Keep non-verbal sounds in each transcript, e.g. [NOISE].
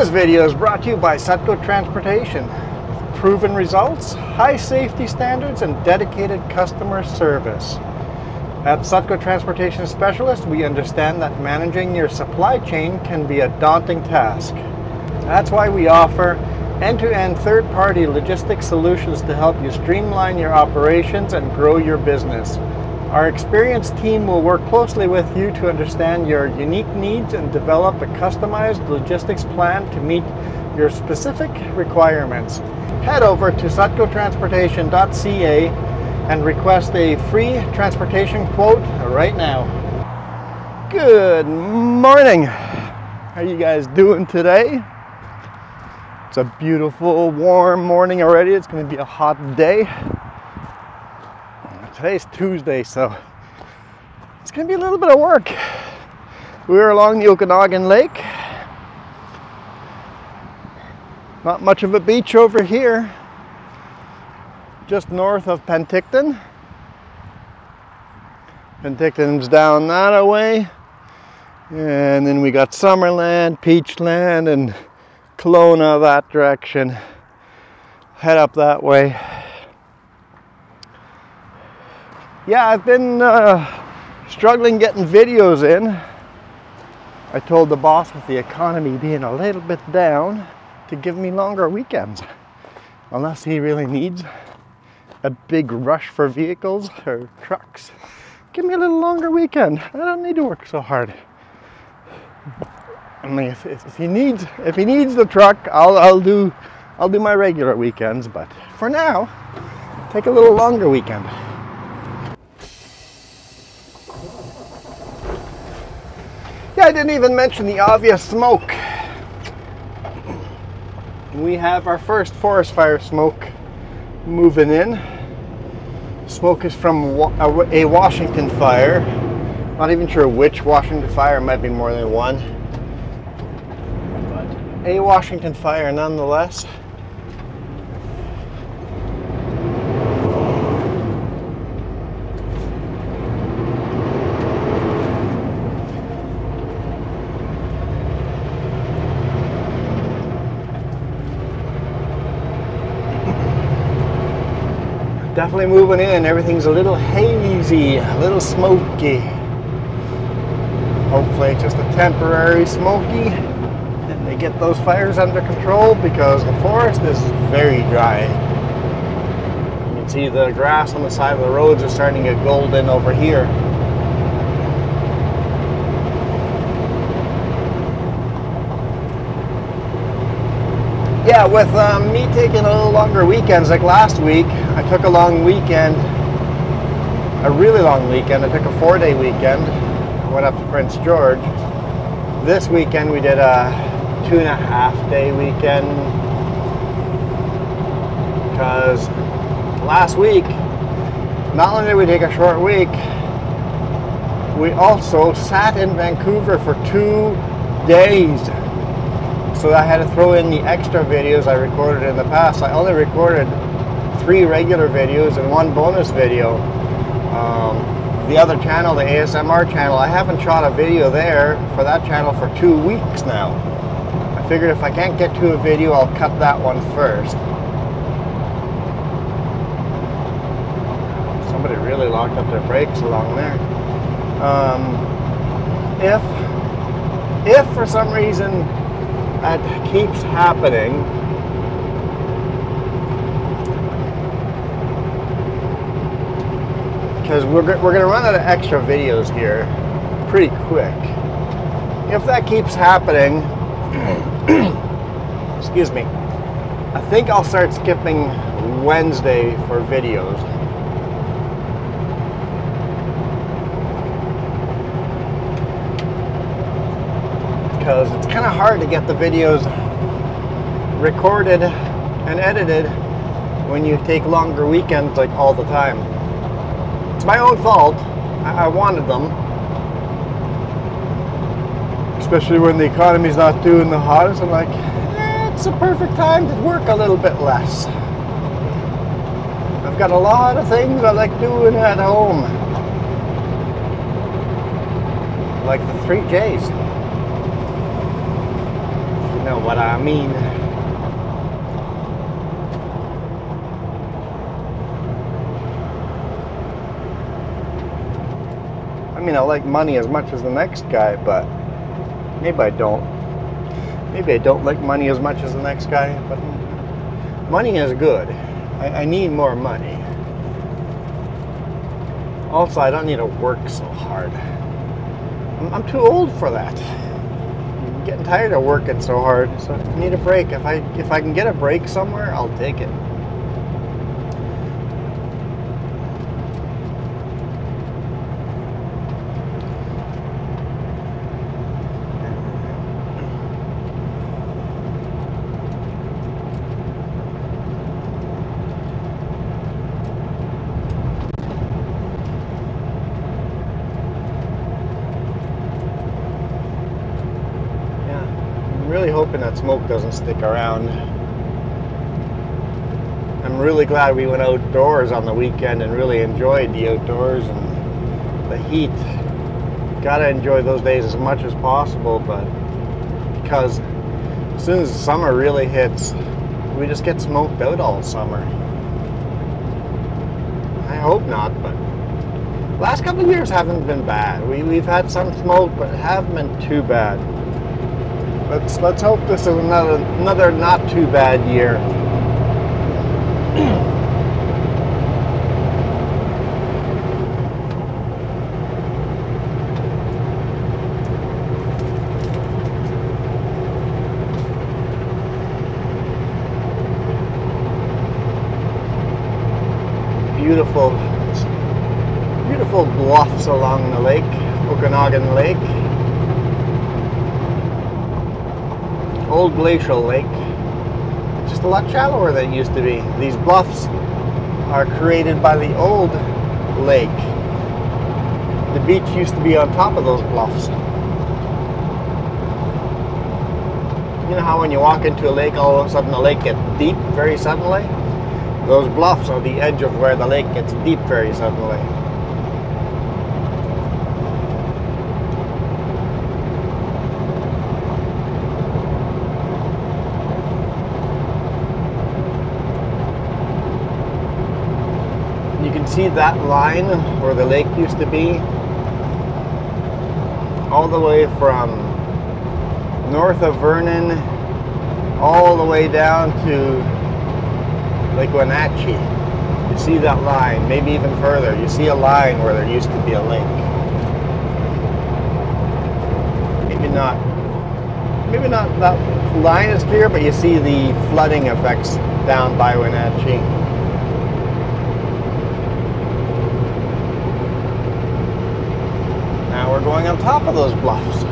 This video is brought to you by Sutco Transportation. Proven results, high safety standards, and dedicated customer service. At Sutco Transportation Specialist, we understand that managing your supply chain can be a daunting task. That's why we offer end-to-end third-party logistics solutions to help you streamline your operations and grow your business. Our experienced team will work closely with you to understand your unique needs and develop a customized logistics plan to meet your specific requirements. Head over to sutcotransportation.ca and request a free transportation quote right now. Good morning. How are you guys doing today? It's a beautiful warm morning already. It's going to be a hot day today's Tuesday, so it's gonna be a little bit of work. We're along the Okanagan Lake. Not much of a beach over here, just north of Penticton. Penticton's down that way. And then we got Summerland, Peachland, and Kelowna that direction. Head up that way. Yeah, I've been uh, struggling getting videos in. I told the boss with the economy being a little bit down to give me longer weekends. [LAUGHS] Unless he really needs a big rush for vehicles or trucks. Give me a little longer weekend. I don't need to work so hard. I mean, if, if, he needs if he needs the truck, I'll I'll do I'll do my regular weekends. But for now, take a little longer weekend. I didn't even mention the obvious smoke. We have our first forest fire smoke moving in. Smoke is from a Washington fire. Not even sure which Washington fire, might be more than one. A Washington fire nonetheless. Definitely moving in. Everything's a little hazy, a little smoky. Hopefully just a temporary smoky and they get those fires under control because the forest is very dry. You can see the grass on the side of the roads is starting to get golden over here. Yeah, with um, me taking a little longer weekends, like last week, I took a long weekend, a really long weekend. I took a four day weekend. I went up to Prince George. This weekend we did a two and a half day weekend because last week, not only did we take a short week, we also sat in Vancouver for two days so I had to throw in the extra videos I recorded in the past. I only recorded three regular videos and one bonus video. Um, the other channel, the ASMR channel, I haven't shot a video there for that channel for two weeks now. I figured if I can't get to a video, I'll cut that one first. Somebody really locked up their brakes along there. Um, if, if for some reason that keeps happening. Because we're, we're going to run out of extra videos here pretty quick. If that keeps happening, [COUGHS] excuse me, I think I'll start skipping Wednesday for videos. Because it's kind of hard to get the videos recorded and edited when you take longer weekends like all the time. It's my own fault. I, I wanted them. Especially when the economy's not doing the hottest. I'm like, eh, it's a perfect time to work a little bit less. I've got a lot of things I like doing at home. Like the three J's know what I mean. I mean, I like money as much as the next guy, but maybe I don't. Maybe I don't like money as much as the next guy, but money is good. I, I need more money. Also, I don't need to work so hard. I'm, I'm too old for that. Getting tired of working so hard, so I need a break. If I if I can get a break somewhere, I'll take it. really hoping that smoke doesn't stick around. I'm really glad we went outdoors on the weekend and really enjoyed the outdoors and the heat. Gotta enjoy those days as much as possible, but because as soon as summer really hits, we just get smoked out all summer. I hope not, but last couple years haven't been bad. We, we've had some smoke, but haven't been too bad. Let's let's hope this is another another not too bad year. beautiful beautiful bluffs along the lake, Okanagan Lake. Old glacial lake. Just a lot shallower than it used to be. These bluffs are created by the old lake. The beach used to be on top of those bluffs. You know how when you walk into a lake, all of a sudden the lake gets deep very suddenly? Those bluffs are the edge of where the lake gets deep very suddenly. See that line where the lake used to be? All the way from north of Vernon, all the way down to Lake Wenatchee. You see that line, maybe even further. You see a line where there used to be a lake. Maybe not. Maybe not that line is clear, but you see the flooding effects down by Wenatchee. we're going on top of those bluffs.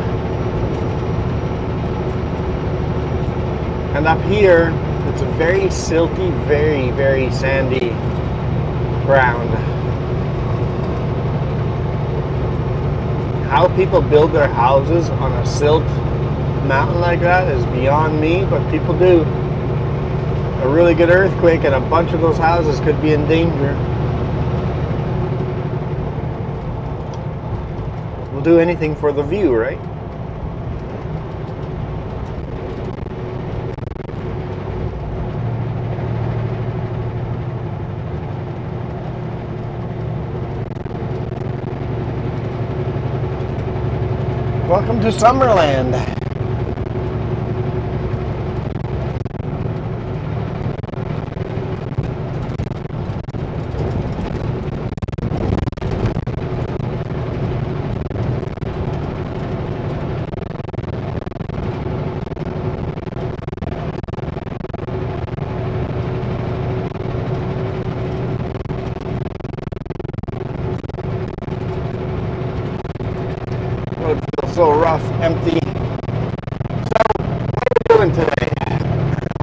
And up here, it's a very silty, very, very sandy ground. How people build their houses on a silt mountain like that is beyond me, but people do. A really good earthquake and a bunch of those houses could be in danger. Do anything for the view, right? Welcome to Summerland. So rough, empty. So, what are we doing today?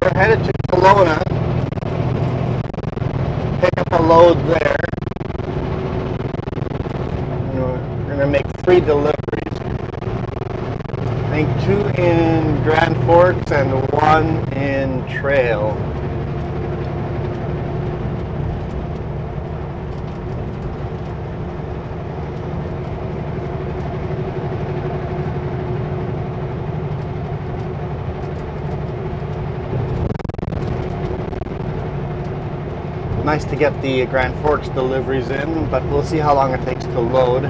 We're headed to Kelowna. Pick up a load there. We're going to make three deliveries. I think two in Grand Forks and one in Trail. Nice to get the Grand Forks deliveries in, but we'll see how long it takes to load.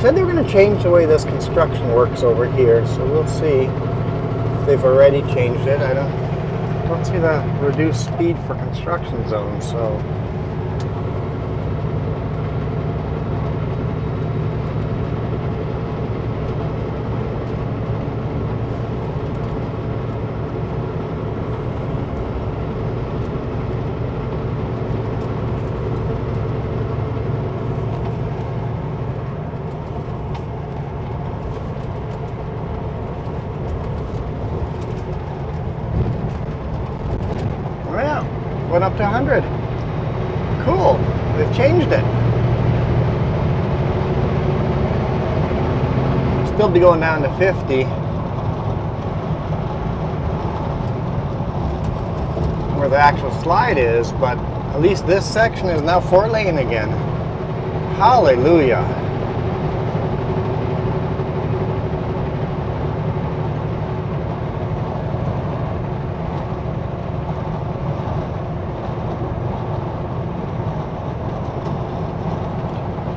Said they were going to change the way this construction works over here, so we'll see if they've already changed it. I don't, don't see the reduced speed for construction zones, so yeah, went up to 100. Cool, they've changed it. Still be going down to 50. Where the actual slide is, but at least this section is now four lane again. Hallelujah.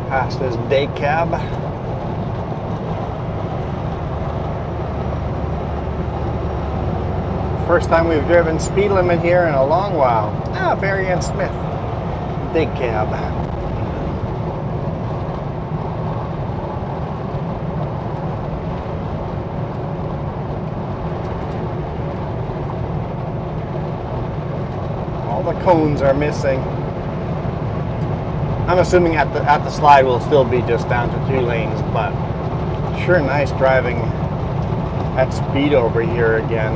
past this day cab. First time we've driven speed limit here in a long while. Ah, Berry and Smith, Big cab. All the cones are missing. I'm assuming at the at the slide will still be just down to two lanes, but sure nice driving at speed over here again.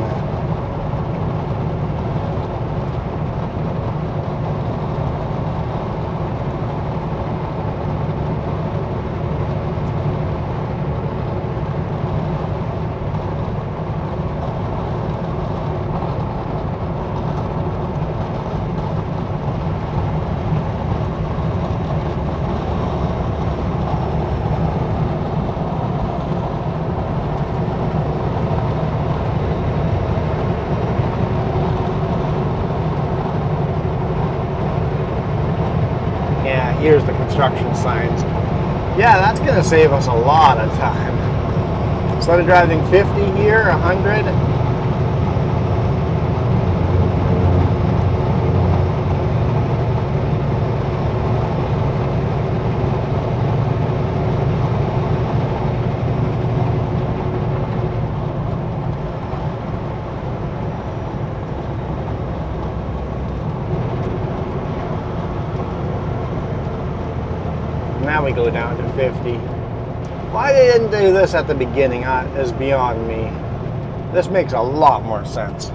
Yeah, construction signs. Yeah, that's going to save us a lot of time. Instead of driving 50 here, 100, now we go down to 50. Why they didn't do this at the beginning uh, is beyond me. This makes a lot more sense.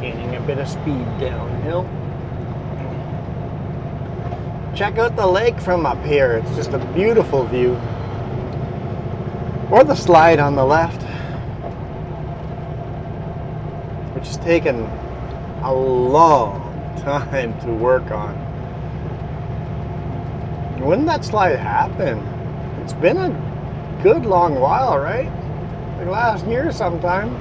Gaining a bit of speed downhill. Check out the lake from up here. It's just a beautiful view. Or the slide on the left, which has taken a long time to work on. When that slide happen? It's been a good long while, right? Like last year sometime.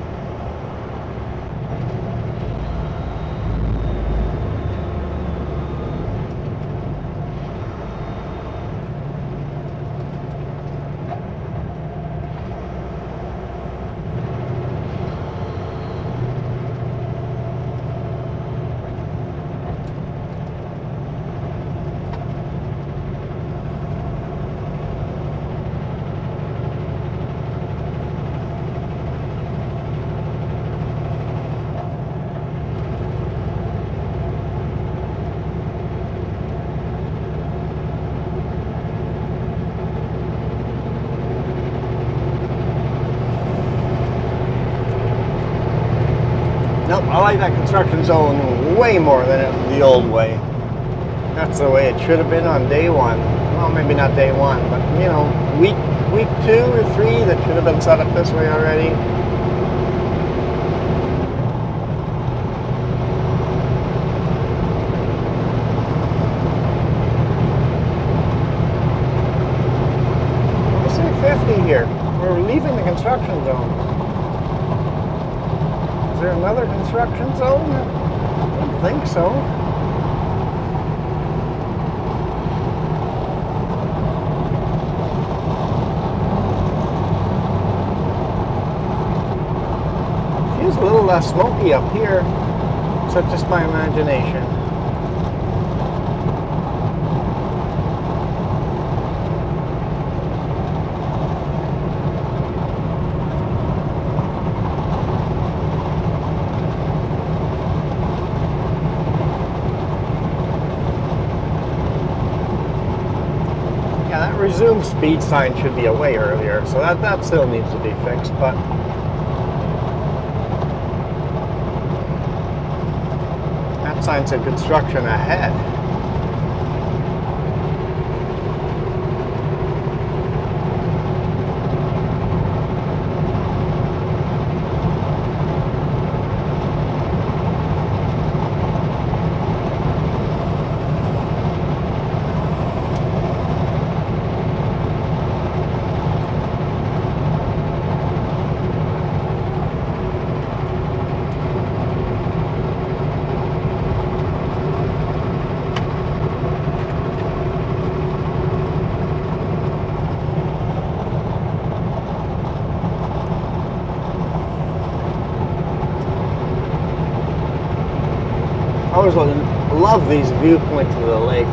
I like that construction zone way more than the old way. That's the way it should have been on day one. Well, maybe not day one, but you know, week week two or three that should have been set up this way already. Let's say 50 here. We're leaving the construction zone. Is there another construction zone? Think so. Feels a little less smoky up here. So just my imagination. Yeah, that resume speed sign should be away earlier, so that, that still needs to be fixed, but that sign said construction ahead. Lo- love these viewpoints of the lake.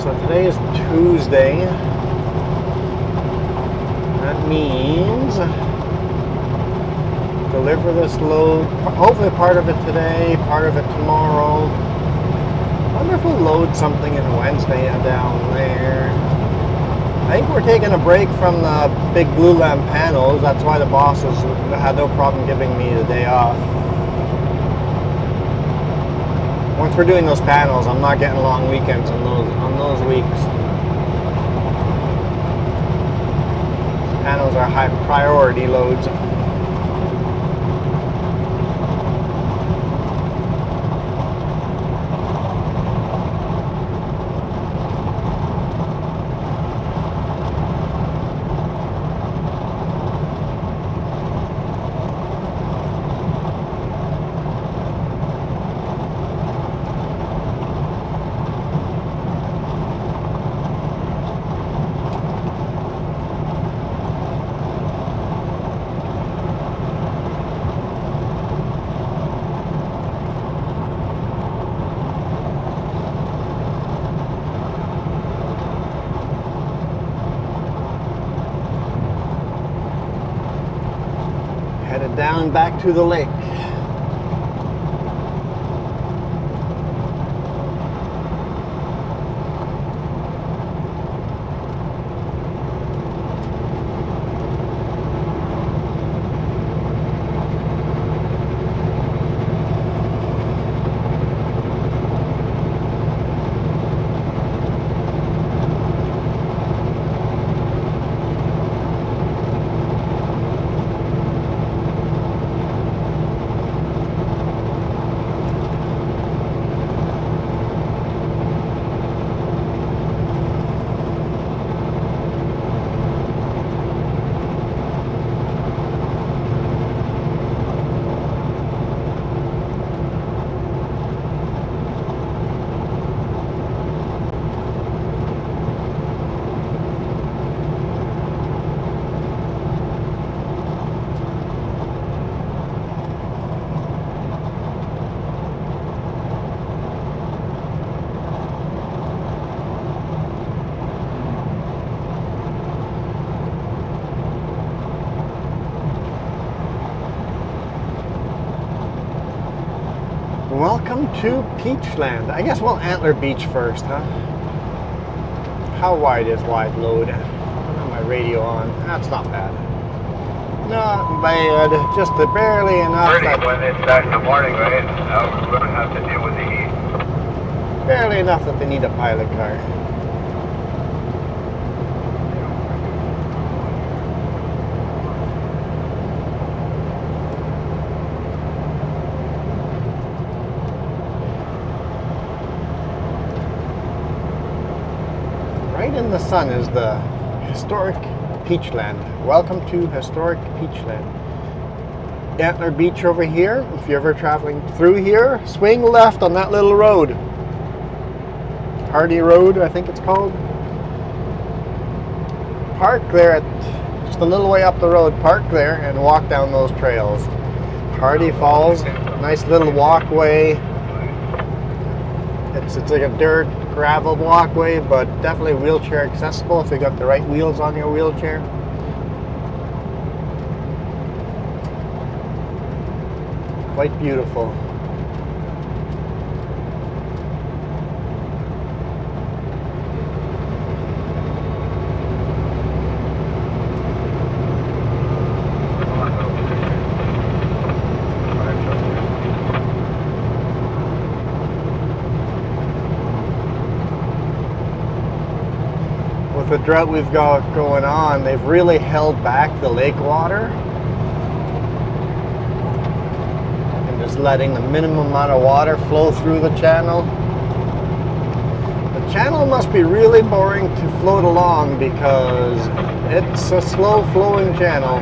So today is Tuesday. That means deliver this load, hopefully part of it today, part of it tomorrow. I wonder if we'll load something in Wednesday down there. I think we're taking a break from the big blue lamp panels. That's why the bosses had no problem giving me the day off. Once we're doing those panels, I'm not getting long weekends on those on those weeks. Panels are high priority loads. Headed down back to the lake. Welcome to Peachland. I guess we'll Antler Beach first, huh? How wide is wide load? I got my radio on. That's not bad. Not bad. Just barely enough. Morning, when they start in the morning, right? Uh, we're going to have to deal with the heat. Barely enough that they need a pilot car. Right in the sun is the historic Peachland. Welcome to historic Peachland. Antler Beach over here. If you're ever traveling through here, swing left on that little road. Hardy Road, I think it's called. Park there at just a little way up the road. Park there and walk down those trails. Hardy Falls, nice little walkway. It's, it's like a dirt gravel walkway, but definitely wheelchair accessible if you got the right wheels on your wheelchair. Quite beautiful. with the drought we've got going on, they've really held back the lake water and just letting the minimum amount of water flow through the channel. The channel must be really boring to float along because it's a slow flowing channel.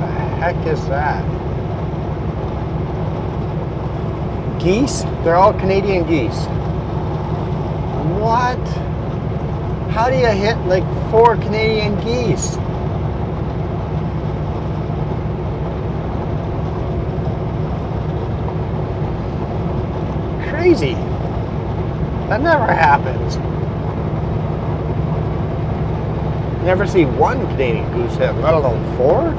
The heck is that? Geese. They're all Canadian geese. What? How do you hit like four Canadian geese? Crazy. That never happens. Never see one Canadian goose hit, let alone four.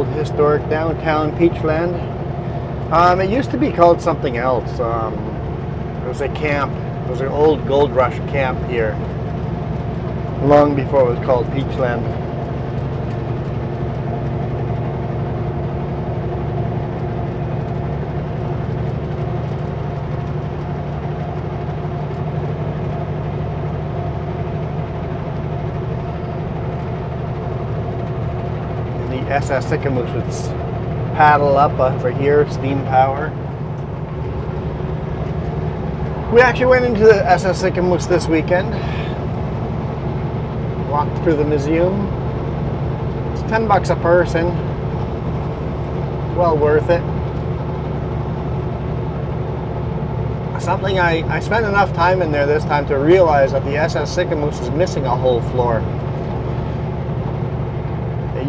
old historic downtown Peachland. Um, it used to be called something else. Um, it was a camp. It was an old gold rush camp here. Long before it was called Peachland. The SS Sicamous would paddle up over here, steam power. We actually went into the SS Sicamous this weekend. Walked through the museum. It's 10 bucks a person. Well worth it. Something I, I spent enough time in there this time to realize that the SS Sicamous is missing a whole floor.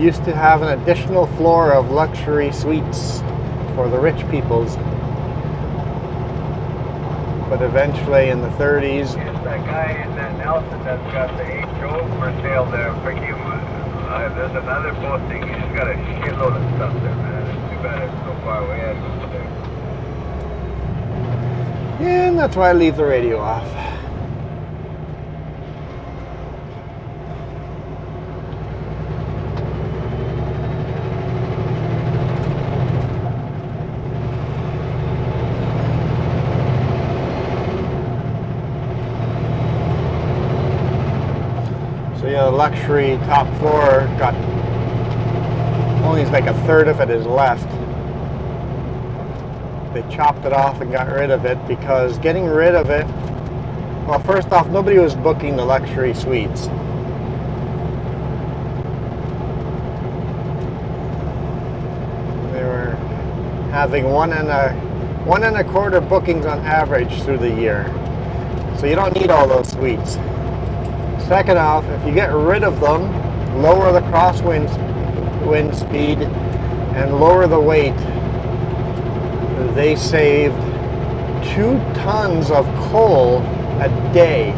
Used to have an additional floor of luxury suites for the rich peoples. But eventually in the 30s, Yes, that guy in that Nelson that's got the HO for sale there. Him, uh, there's another posting. He's got a shitload of stuff there, man. It's too bad it's so far away. I go there. and that's why I leave the radio off. Luxury top floor got only like a third of it is left. They chopped it off and got rid of it because getting rid of it, well, first off, nobody was booking the luxury suites. They were having one and a one and a quarter bookings on average through the year. So you don't need all those suites. Second off, if you get rid of them, lower the crosswind wind speed and lower the weight, they saved two tons of coal a day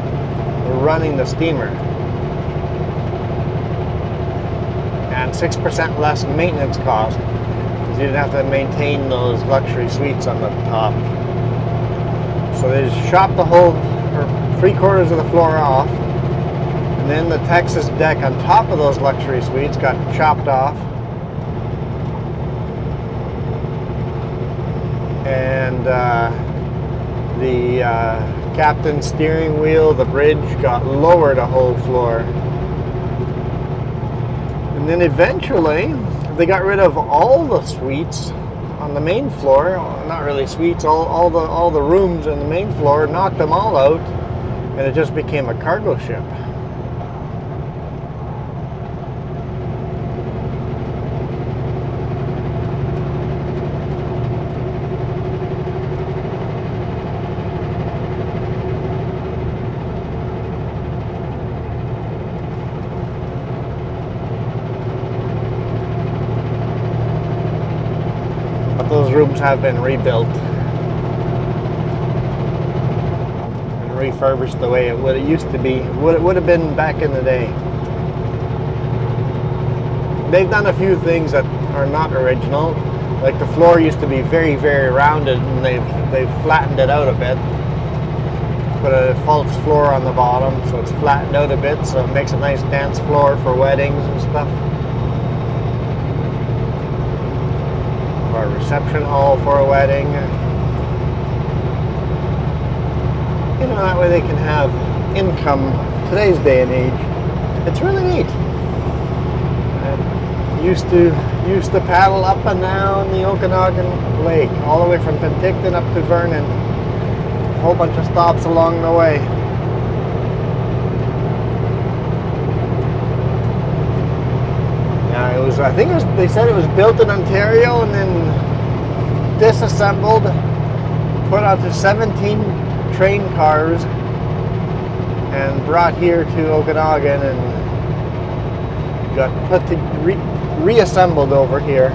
running the steamer. And 6% less maintenance cost because you didn't have to maintain those luxury suites on the top. So they just chopped the whole, or three quarters of the floor off. And then the Texas deck on top of those luxury suites got chopped off. And uh, the uh, captain's steering wheel, the bridge got lowered a whole floor. And then eventually, they got rid of all the suites on the main floor. Not really suites, all, all the all the rooms on the main floor, knocked them all out, and it just became a cargo ship. Rooms have been rebuilt and refurbished the way it what it used to be, what it would have been back in the day. They've done a few things that are not original. Like the floor used to be very, very rounded and they've they've flattened it out a bit. Put a false floor on the bottom so it's flattened out a bit so it makes a nice dance floor for weddings and stuff. or a reception hall for a wedding. You know, that way they can have income today's day and age. It's really neat. I used to used to paddle up and down the Okanagan Lake, all the way from Penticton up to Vernon. A whole bunch of stops along the way. Yeah, it was. I think it was. They said it was built in Ontario and then disassembled, put onto 17 train cars, and brought here to Okanagan and got put to re, reassembled over here.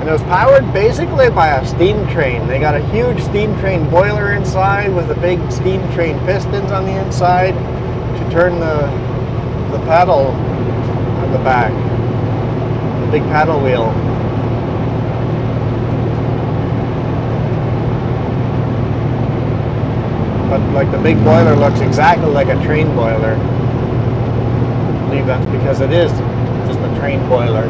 And it was powered basically by a steam train. They got a huge steam train boiler inside with the big steam train pistons on the inside to turn the, the paddle the back. The big paddle wheel. But like the big boiler looks exactly like a train boiler. I believe that's because it is just a train boiler.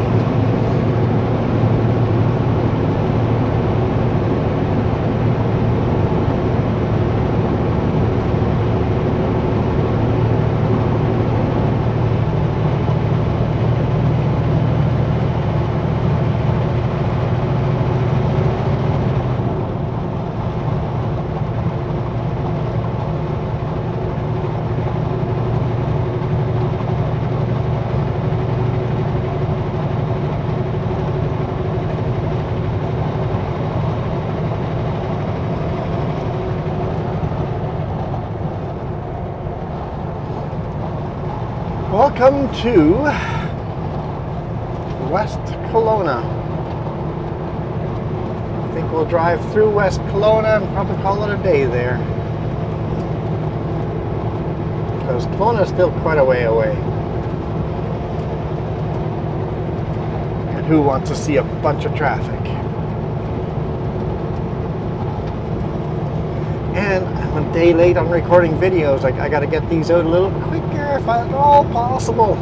Welcome to West Kelowna. I think we'll drive through West Kelowna and probably call it a day there. Because Kelowna is still quite a way away. And who wants to see a bunch of traffic? And I'm a day late on recording videos. Like I got to get these out a little quicker if at all possible.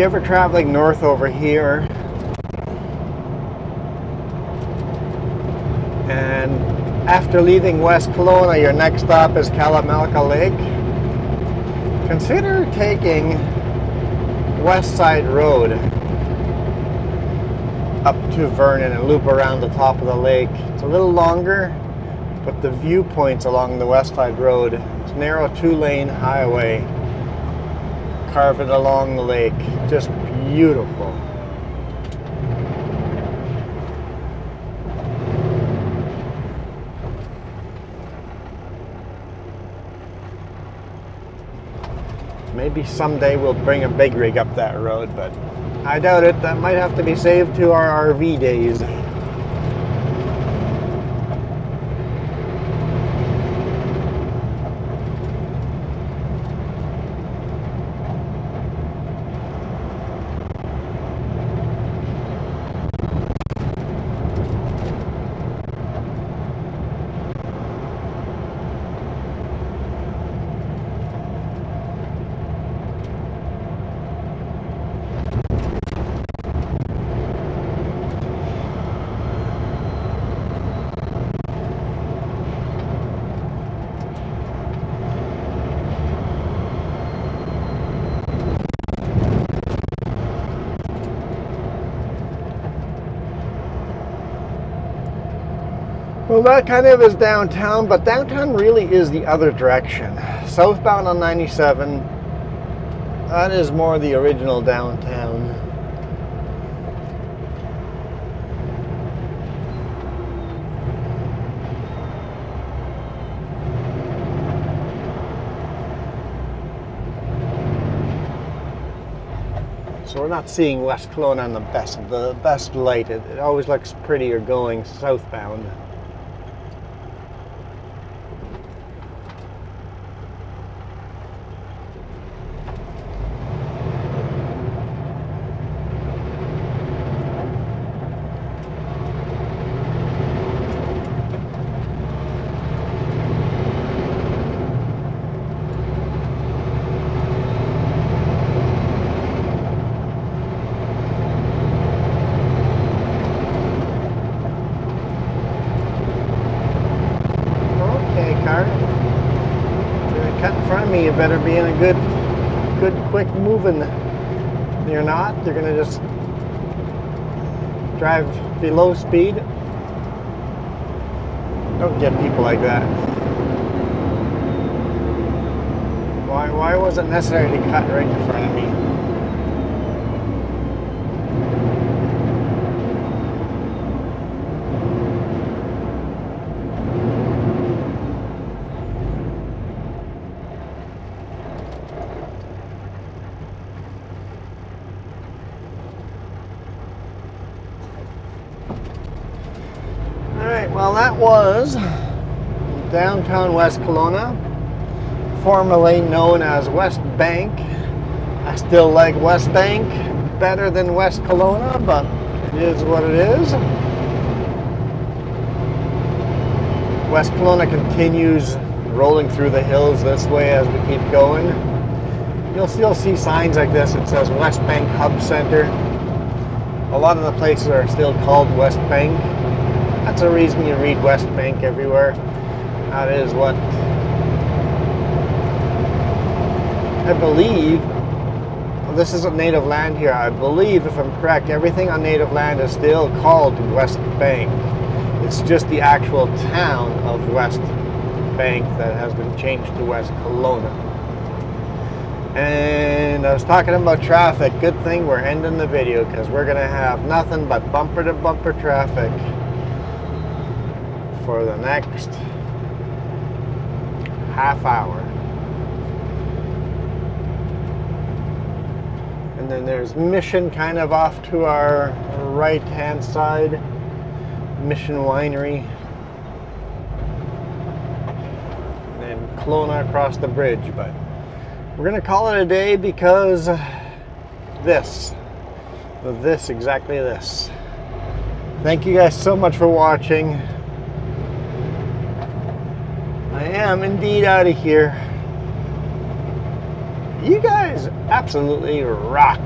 You're ever traveling north over here, and after leaving West Kelowna, your next stop is Kalamalka Lake, consider taking Westside Road up to Vernon and loop around the top of the lake. It's a little longer, but the viewpoints along the Westside Road, it's narrow two-lane highway, carving along the lake, just beautiful. Maybe someday we'll bring a big rig up that road, but I doubt it. That might have to be saved to our RV days. That kind of is downtown, but downtown really is the other direction. Southbound on 97, that is more the original downtown. So we're not seeing West Kelowna on the best the best light. It, it always looks prettier going southbound. Okay, car. You're gonna cut in front of me. You better be in a good, good, quick moving. You're not. You're gonna just drive below speed. Don't get people like that. Why? Why was it necessary to cut right in front of me? All right, well, that was downtown West Kelowna, formerly known as West Bank. I still like Westbank better than West Kelowna, but it is what it is. West Kelowna continues rolling through the hills this way as we keep going. You'll still see signs like this. It says Westbank Hub Center. A lot of the places are still called West Bank. That's a reason you read West Bank everywhere. That is what I believe. This isn't native land here. I believe, if I'm correct, everything on native land is still called West Bank. It's just the actual town of West Bank that has been changed to West Kelowna. And I was talking about traffic. Good thing we're ending the video because we're going to have nothing but bumper to bumper traffic for the next half hour. And then there's Mission kind of off to our right hand side. Mission Winery. And then Kelowna across the bridge. But we're to call it a day because this. This, exactly this. Thank you guys so much for watching. I am indeed out of here. You guys absolutely rock.